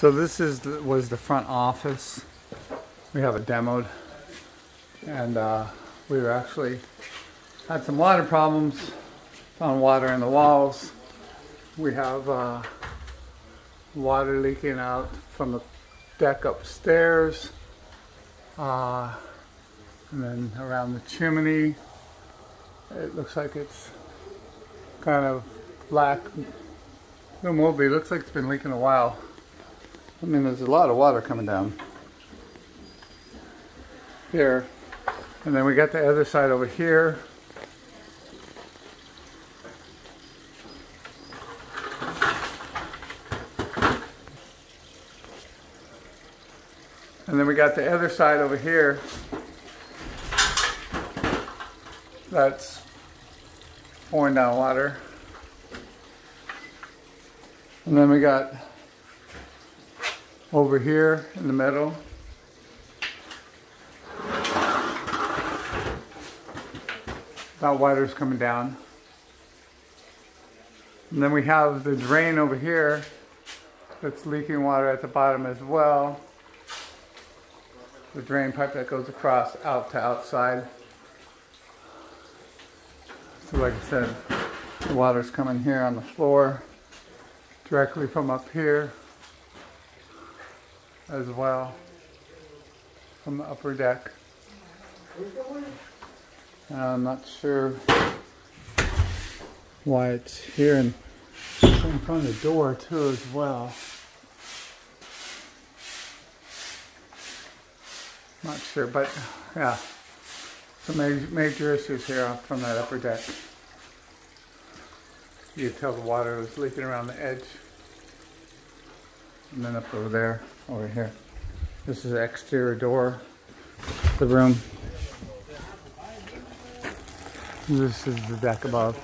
So this is was the front office. We have it demoed, and uh, we were actually had some water problems. Found water in the walls. We have uh, water leaking out from the deck upstairs, uh, and then around the chimney. It looks like it's kind of black, no moldy. It looks like it's been leaking a while. I mean, there's a lot of water coming down here. And then we got the other side over here. And then we got the other side over here. That's pouring down water. And then we got over here in the middle. That water's coming down. And then we have the drain over here that's leaking water at the bottom as well. The drain pipe that goes across out to outside. So like I said, the water's coming here on the floor directly from up here as well from the upper deck. I'm not sure why it's here and in front of the door too as well. Not sure, but yeah, some major, major issues here from that upper deck. You can tell the water was leaking around the edge and then up over there, over here. This is the exterior door, the room. This is the deck above.